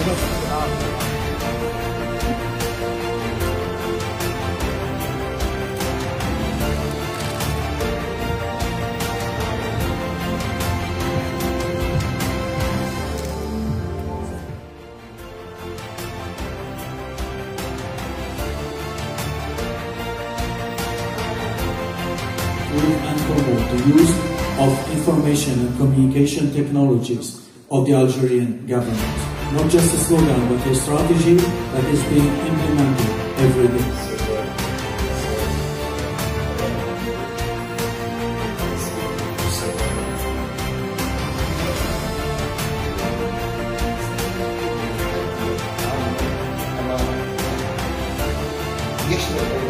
We promote the use of information and communication technologies of the Algerian government not just a slogan, but a strategy that is being implemented every day. Yes,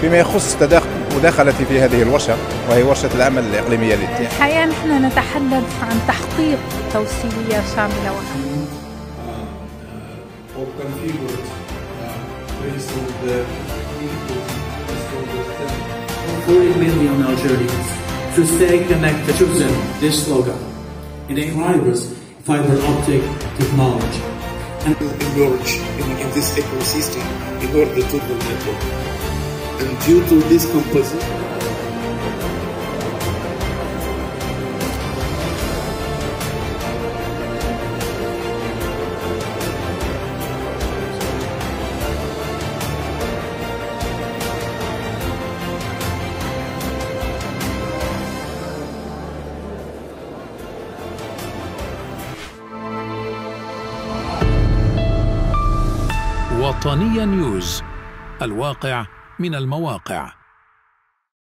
فيما يخص مداخلتي في هذه الورشة وهي ورشة العمل الإقليمية للتحقيق الحقيقة نحن نتحدث عن تحقيق توصيليه شاملة وعامة to stay connected this slogan fiber optic technology. and will emerge in, in this ecosystem in the total network, And due to this composition, وطنيا نيوز الواقع من المواقع